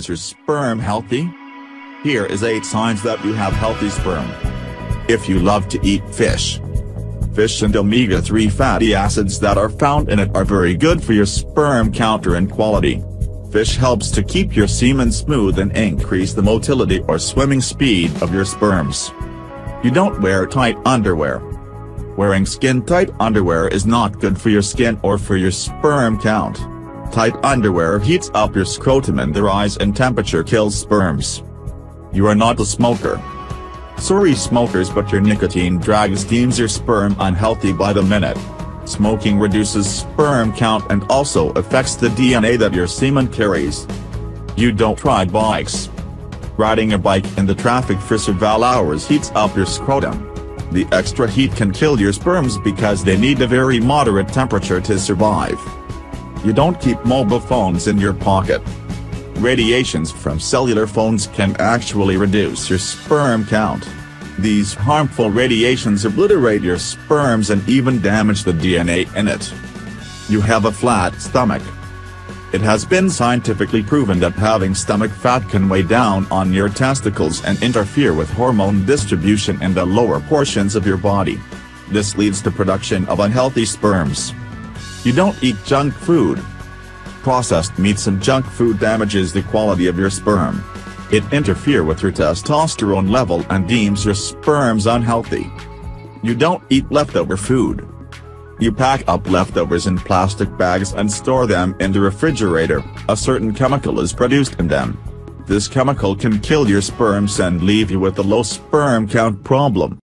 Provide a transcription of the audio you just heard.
Is your sperm healthy? Here is 8 signs that you have healthy sperm. If you love to eat fish. Fish and omega-3 fatty acids that are found in it are very good for your sperm count and quality. Fish helps to keep your semen smooth and increase the motility or swimming speed of your sperms. You don't wear tight underwear. Wearing skin-tight underwear is not good for your skin or for your sperm count. Tight underwear heats up your scrotum and the rise in temperature kills sperms. You are not a smoker. Sorry smokers but your nicotine drags deems your sperm unhealthy by the minute. Smoking reduces sperm count and also affects the DNA that your semen carries. You don't ride bikes. Riding a bike in the traffic for several hours heats up your scrotum. The extra heat can kill your sperms because they need a very moderate temperature to survive. You don't keep mobile phones in your pocket. Radiations from cellular phones can actually reduce your sperm count. These harmful radiations obliterate your sperms and even damage the DNA in it. You have a flat stomach. It has been scientifically proven that having stomach fat can weigh down on your testicles and interfere with hormone distribution in the lower portions of your body. This leads to production of unhealthy sperms. You don't eat junk food. Processed meats and junk food damages the quality of your sperm. It interfere with your testosterone level and deems your sperms unhealthy. You don't eat leftover food. You pack up leftovers in plastic bags and store them in the refrigerator, a certain chemical is produced in them. This chemical can kill your sperms and leave you with a low sperm count problem.